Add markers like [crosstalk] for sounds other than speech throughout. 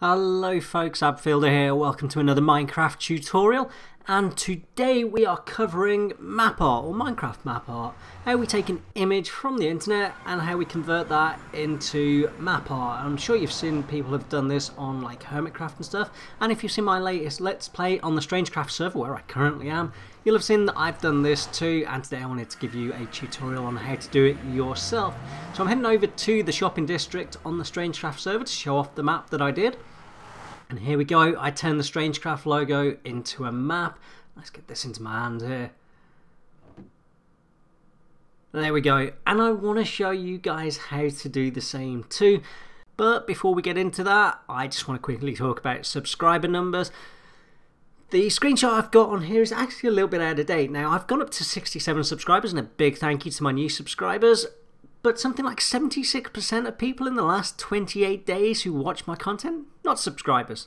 Hello folks, Abfielder here, welcome to another Minecraft tutorial and today we are covering map art or Minecraft map art. How we take an image from the internet and how we convert that into map art. I'm sure you've seen people have done this on like Hermitcraft and stuff and if you've seen my latest Let's Play on the Strangecraft server where I currently am, you'll have seen that I've done this too and today I wanted to give you a tutorial on how to do it yourself. So I'm heading over to the shopping district on the Strangecraft server to show off the map that I did. And here we go, I turn the Strangecraft logo into a map. Let's get this into my hand here. There we go, and I want to show you guys how to do the same too. But before we get into that, I just want to quickly talk about subscriber numbers. The screenshot I've got on here is actually a little bit out of date. Now, I've gone up to 67 subscribers, and a big thank you to my new subscribers but something like 76% of people in the last 28 days who watch my content, not subscribers.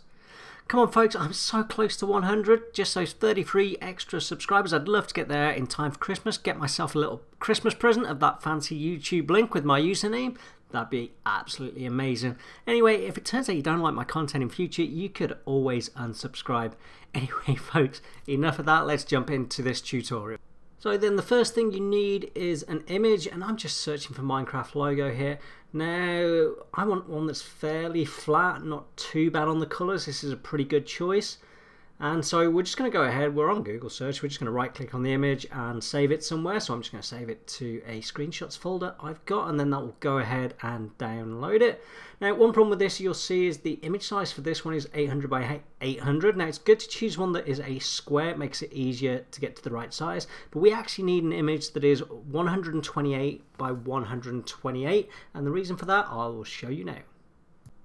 Come on, folks, I'm so close to 100. Just those 33 extra subscribers. I'd love to get there in time for Christmas. Get myself a little Christmas present of that fancy YouTube link with my username. That'd be absolutely amazing. Anyway, if it turns out you don't like my content in future, you could always unsubscribe. [laughs] Anyway, folks, enough of that. Let's jump into this tutorial. So then the first thing you need is an image and I'm just searching for Minecraft logo here. Now I want one that's fairly flat, not too bad on the colours. This is a pretty good choice. And so we're just going to go ahead, we're on Google search, we're just going to right click on the image and save it somewhere. So I'm just going to save it to a screenshots folder I've got and then that will go ahead and download it. Now one problem with this you'll see is the image size for this one is 800 by 800. Now it's good to choose one that is a square, it makes it easier to get to the right size. But we actually need an image that is 128 by 128 and the reason for that I will show you now.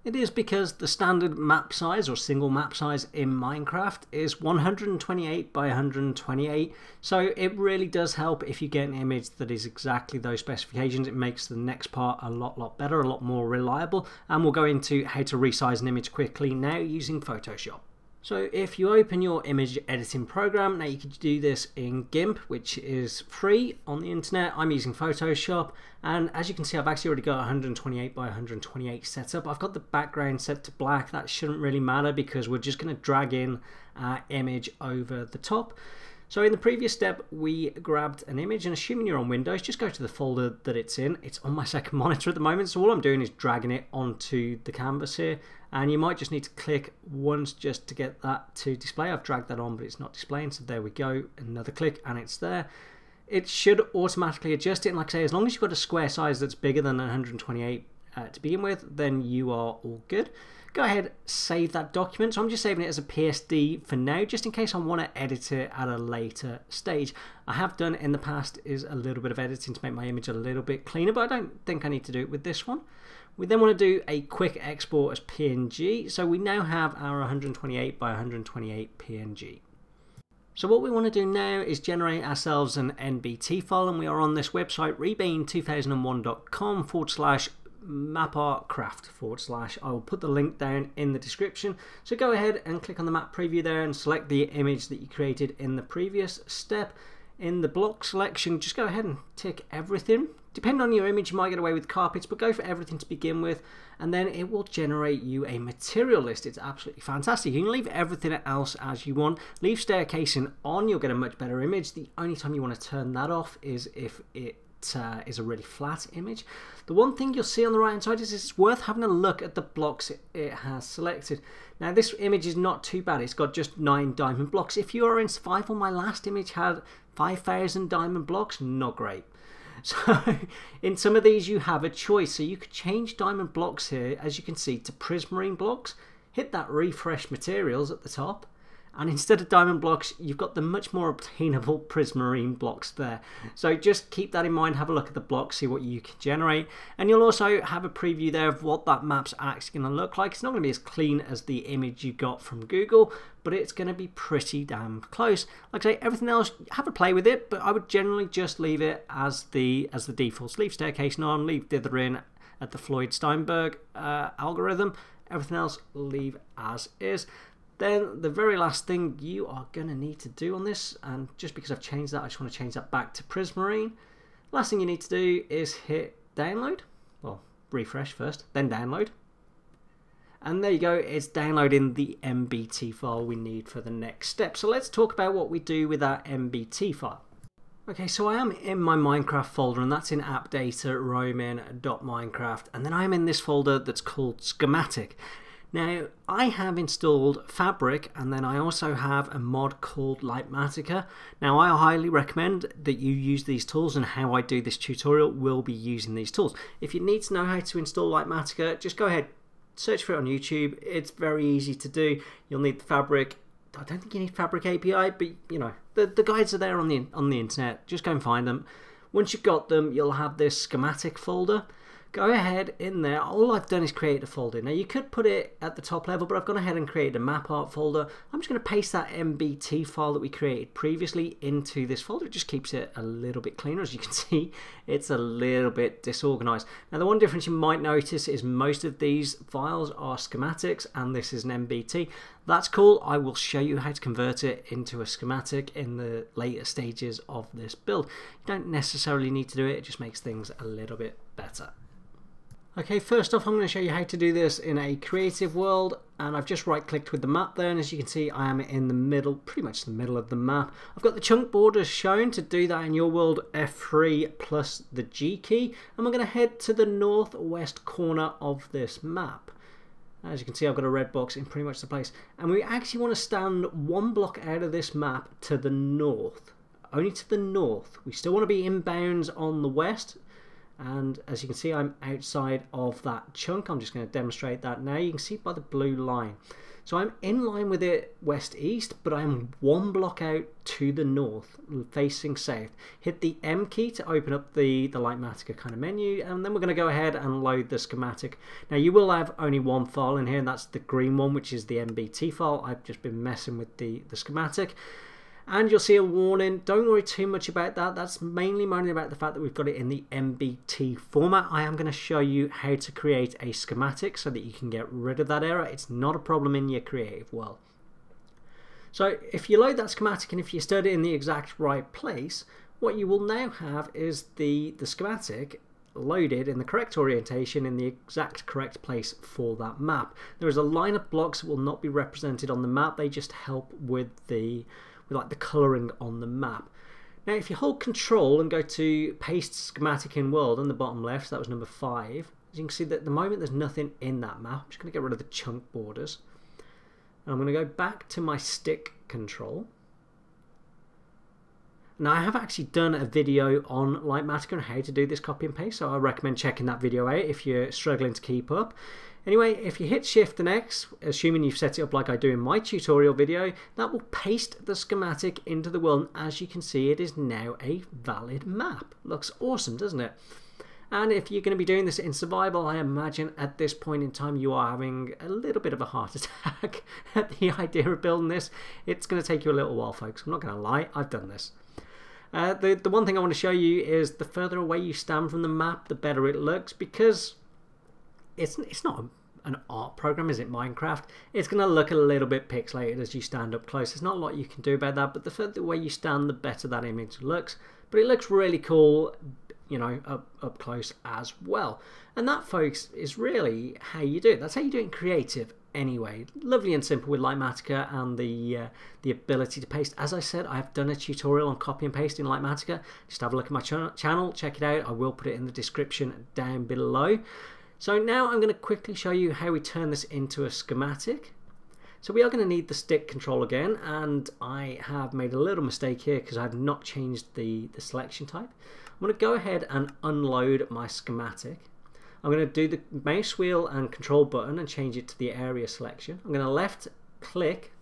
It is because the standard map size or single map size in Minecraft is 128 by 128 so it really does help if you get an image that is exactly those specifications. It makes the next part a lot lot better a lot more reliable. And we'll go into how to resize an image quickly now using Photoshop. So if you open your image editing program, now you can do this in GIMP, which is free on the internet. I'm using Photoshop, and as you can see, I've actually already got 128 by 128 set up. I've got the background set to black. That shouldn't really matter because we're just going to drag in our image over the top. So in the previous step, we grabbed an image, and assuming you're on Windows, just go to the folder that it's in. It's on my [laughs] second monitor at the moment, so all I'm doing is dragging it onto the canvas here. And you might just need to click once just to get that to display. I've dragged that on, but it's not displaying, so there we go. Another click, and it's there. It should automatically adjust it, and like I say, as long as you've got a square size that's bigger than 128 uh, to begin with, then you are all good go ahead save that document. So I'm just saving it as a PSD for now just in case I want to edit it at a later stage. I have done in the past is a little bit of editing to make my image a little bit cleaner but I don't think I need to do it with this one. We then want to do a quick export as PNG so we now have our 128 by 128 PNG so what we want to do now is generate ourselves an NBT file and we are on this website rebane2001.com forward slash mapartcraft forward slash. I will put the link down in the description. So go ahead and click on the map preview there and select the image that you created in the previous step. In the block selection, just go ahead and tick everything. Depending on your image, you might get away with carpets, but go for everything to begin with, and then it will generate you a material list. It's absolutely fantastic. You can leave everything else as you want. Leave staircasing on, you'll get a much better image. The only time you want to turn that off is if it uh, is a really flat image. The one thing you'll see on the right hand side is it's worth having a look at the blocks it, it has selected. Now this image is not too bad, it's got just 9 diamond blocks. If you are in survival, my last image had 5,000 diamond blocks, not great. [laughs] So in some of these you have a choice. So you could change diamond blocks here, as you can see, to prismarine blocks. Hit that refresh materials at the top and instead of diamond blocks you've got the much more obtainable [laughs] prismarine blocks there. So just keep that in mind have a look at the blocks see what you can generate. And you'll also have a preview there of what that map's actually going to look like. It's not going to be as clean as the image you got from Google but it's going to be pretty damn close. Like I say everything else have a play with it but I would generally just leave it as the as the default leave staircase on leave dithering at the Floyd Steinberg uh, algorithm. Everything else leave as is then the very last thing you are going to need to do on this, and just because I've changed that, I just want to change that back to Prismarine. Last thing you need to do is hit download. Well, refresh first, then download. And there you go, it's downloading the NBT file we need for the next step. So let's talk about what we do with that NBT file. Okay, so I am in my Minecraft folder and that's in app data roaming.minecraft and then I'm in this folder that's called schematic. Now, I have installed Fabric and then I also have a mod called Litematica. Now, I highly recommend that you use these tools and how I do this tutorial will be using these tools. If you need to know how to install Litematica, just go ahead, search for it on YouTube. It's very easy to do. You'll need the Fabric. I don't think you need Fabric API, but you know, the, the guides are there on the, on the internet. Just go and find them. Once you've got them, you'll have this schematic folder go ahead in there. All I've done is create a folder. Now you could put it at the top level, but I've gone ahead and created a map art folder. I'm just going to paste that NBT file that we created previously into this folder. It just keeps it a little bit cleaner. As you can [laughs] see, it's a little bit disorganized. Now the one difference you might notice is most of these files are schematics and this is an NBT. That's cool. I will show you how to convert it into a schematic in the later stages of this build. You don't necessarily need to do it. It just makes things a little bit better. Okay, first off I'm going to show you how to do this in a creative world and I've just right clicked with the map there and as you can see I am in the middle, pretty much the middle of the map. I've got the chunk borders shown to do that in your world F3 plus the G key and we're going to head to the northwest corner of this map. As you can see I've got a red box in pretty much the place and we actually want to stand one block out of this map to the north. Only to the north. We still want to be inbounds on the west and as you can see I'm outside of that chunk. I'm just going to demonstrate that now. You can see by the blue line. So I'm in line with it west east but I'm one block out to the north facing south. Hit the M key to open up the the Litematica kind of menu and then we're going to go ahead and load the schematic. Now you will have only one file in here and that's the green one which is the NBT file. I've just been messing with the the schematic and you'll see a warning. Don't worry too much about that. That's mainly moaning about the fact that we've got it in the NBT format. I am going to show you how to create a schematic so that you can get rid of that error. It's not a problem in your creative world. So if you load that schematic and if you stood it in the exact right place, what you will now have is the, the schematic loaded in the correct orientation in the exact correct place for that map. There is a line of blocks that will not be represented on the map, they just help with the with like the colouring on the map. Now if you hold control and go to paste schematic in world on the bottom left, so that was number 5, as you can see that at the moment there's nothing in that map. I'm just going to get rid of the chunk borders. And I'm going to go back to my stick control. Now I have actually done a video on Litematica and how to do this copy and paste, so I recommend checking that video out if you're struggling to keep up. Anyway, if you hit Shift and X, assuming you've set it up like I do in my tutorial video, that will paste the schematic into the world. And as you can see, it is now a valid map. Looks awesome, doesn't it? And if you're going to be doing this in survival, I imagine at this point in time you are having a little bit of a heart [laughs] attack at the idea of building this. It's going to take you a little while, folks. I'm not going to lie, I've done this. Uh, the, the one thing I want to show you is the further away you stand from the map, the better it looks because it's it's not an art program, is it? Minecraft. It's going to look a little bit pixelated as you stand up close. There's not a lot you can do about that, but the further away you stand, the better that image looks. But it looks really cool, you know, up up close as well. And that, folks, is really how you do it. That's how you do it in creative anyway. Lovely and simple with Litematica and the uh, the ability to paste. As I said, I've done a tutorial on copy and paste in Litematica. Just have a look at my ch channel, check it out. I will put it in the description down below. So now I'm going to quickly show you how we turn this into a schematic. So we are going to need the stick control again and I have made a little mistake here because I have not changed the, the selection type. I'm going to go ahead and unload my schematic. I'm going to do the mouse wheel and control button and change it to the area selection. I'm going to left click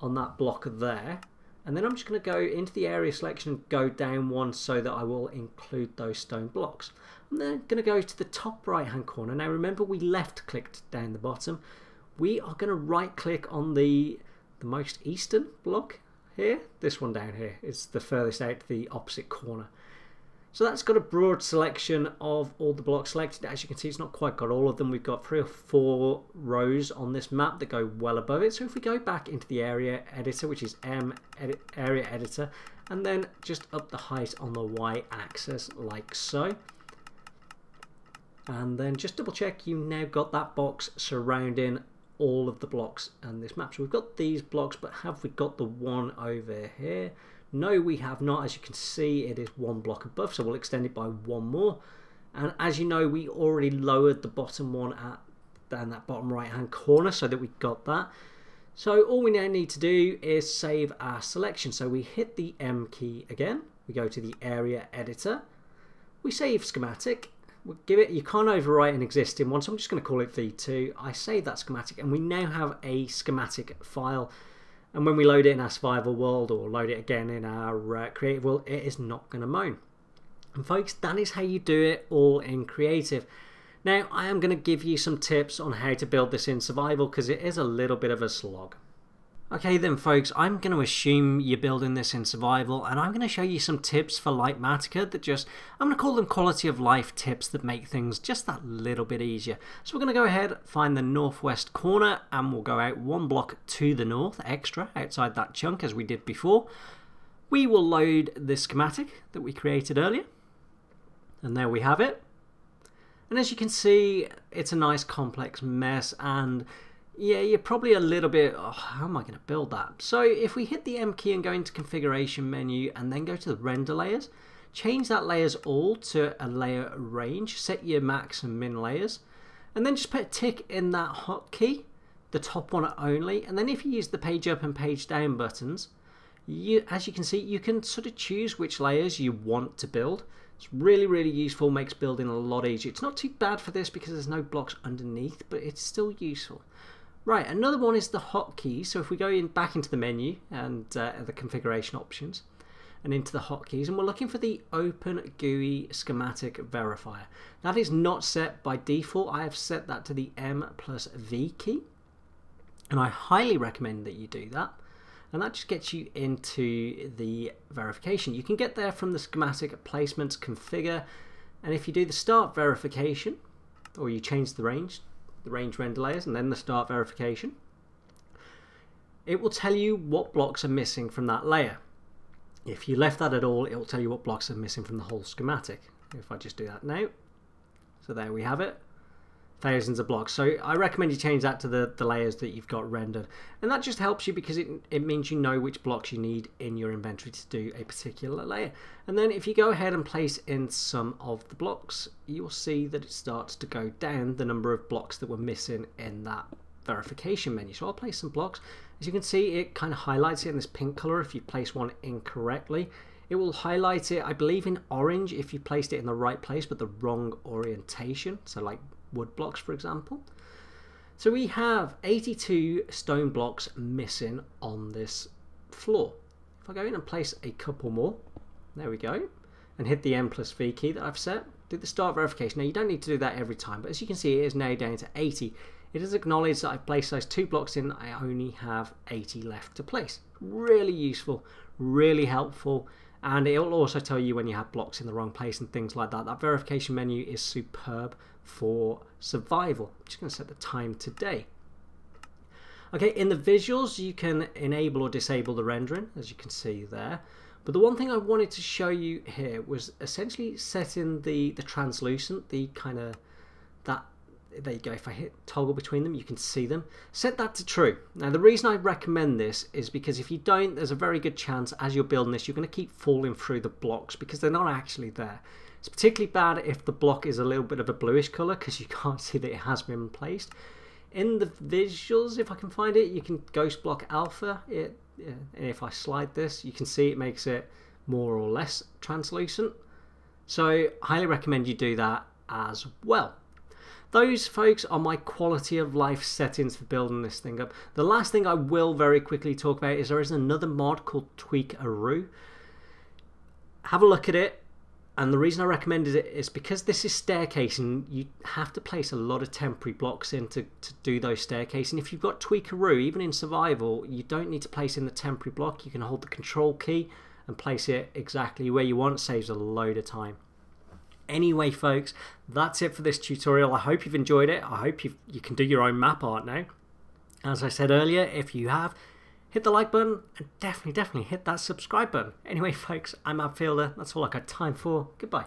on that block there and then I'm just going to go into the area selection go down one so that I will include those stone blocks. I'm then going to go to the top right hand corner. Now remember we left clicked down the bottom. We are going to right click on the, the most eastern block here. This one down here. It's the furthest out to the opposite corner. So that's got a broad selection of all the blocks selected. As you can see, it's not quite got all of them. We've got three or four rows on this map that go well above it. So if we go back into the area editor, which is M edit, area editor, and then just up the height on the Y axis like so and then just double check you now got that box surrounding all of the blocks on this map. So we've got these blocks, but have we got the one over here? No, we have not. As you can see, it is one block above, so we'll extend it by one more. And as you know, we already lowered the bottom one at down that bottom right hand corner so that we got that. So all we now need to do is save our selection. So we hit the M key again, we go to the area editor, we save schematic, we give it, you can't overwrite an existing one, so I'm just going to call it V2. I save that schematic and we now have a schematic file. And when we load it in our survival world or load it again in our uh, creative world, it is not going to moan. And folks, that is how you do it all in creative. Now, I am going to give you some tips on how to build this in survival because it is a little bit of a slog. Okay then folks, I'm going to assume you're building this in survival and I'm going to show you some tips for Litematica that just, I'm going to call them quality of life tips that make things just that little bit easier. So we're going to go ahead, find the northwest corner and we'll go out one block to the north, extra, outside that chunk as we did before. We will load the schematic that we created earlier and there we have it. And as you can see, it's a nice complex mess and yeah, you're probably a little bit, oh, how am I going to build that? So if we hit the M key and go into configuration menu and then go to the render layers, change that layers all to a layer range, set your max and min layers, and then just put a tick in that hotkey, the top one only, and then if you use the page up and page down buttons, you, as you can see, you can sort of choose which layers you want to build. It's really, really useful, makes building a lot easier. It's not too bad for this because there's no blocks underneath, but it's still useful. Right, another one is the hotkeys. So if we go in back into the menu and uh, the configuration options and into the hotkeys, and we're looking for the Open GUI Schematic Verifier. That is not set by default. I have set that to the M plus V key, and I highly recommend that you do that and that just gets you into the verification. You can get there from the schematic placements configure and if you do the start verification or you change the range, the range render layers and then the start verification, it will tell you what blocks are missing from that layer. If you left that at all, it will tell you what blocks are missing from the whole schematic. If I just do that now, so there we have it thousands of blocks. So I recommend you change that to the, the layers that you've got rendered. And that just helps you because it, it means you know which blocks you need in your inventory to do a particular layer. And then if you go ahead and place in some of the blocks, you'll see that it starts to go down the number of blocks that were missing in that verification menu. So I'll place some blocks. As you can see, it kind of highlights it in this pink color if you place one incorrectly. It will highlight it, I believe, in orange if you placed it in the right place but the wrong orientation. So like wood blocks, for example. So we have 82 stone blocks missing on this floor. If I go in and place a couple more, there we go, and hit the M plus V key that I've set, do the start verification. Now you don't need to do that every time, but as you can see it is now down to 80. It has acknowledged that I've placed those two blocks in, I only have 80 left to place. Really useful, really helpful, and it will also tell you when you have blocks in the wrong place and things like that. That verification menu is superb for survival. I'm just going to set the time today. Okay, in the visuals you can enable or disable the rendering as you can see there. But the one thing I wanted to show you here was essentially setting the, the translucent, the kind of that there you go if I hit toggle between them you can see them set that to true now the reason I recommend this is because if you don't there's a very good chance as you're building this you're going to keep falling through the blocks because they're not actually there it's particularly bad if the block is a little bit of a bluish color because you [laughs] can't see that it has been placed in the visuals if I can find it you can ghost block alpha it and if I slide this you can see it makes it more or less translucent so highly recommend you do that as well those, folks, are my quality of life settings for building this thing up. The last thing I will very quickly talk about is there is another mod called Tweak Tweakaroo. Have a look at it. And the reason I recommended it is because this is staircasing, you have to place a lot of temporary blocks in to, to do those staircase. And if you've got Tweakaroo, even in survival, you don't need to place in the temporary block. You can hold the control key and place it exactly where you want. It saves a load of time. Anyway, folks, that's it for this tutorial. I hope you've enjoyed it. I hope you you can do your own map art now. As I said earlier, if you have, hit the like button and definitely, definitely hit that subscribe button. Anyway, folks, I'm Abfielder. That's all I got time for. Goodbye.